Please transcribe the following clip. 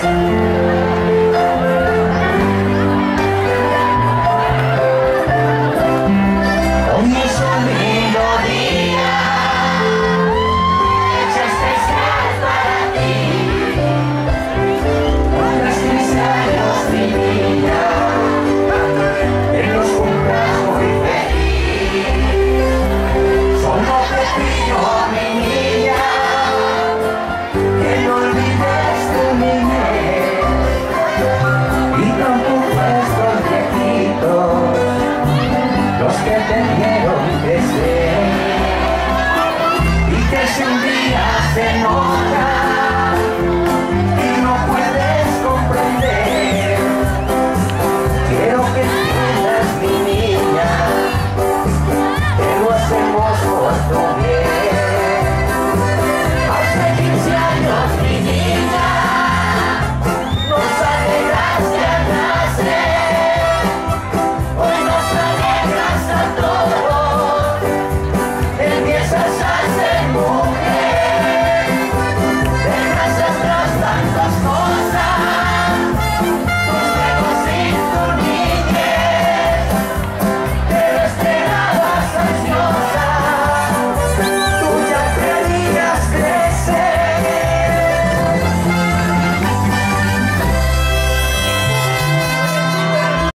Yes. and on.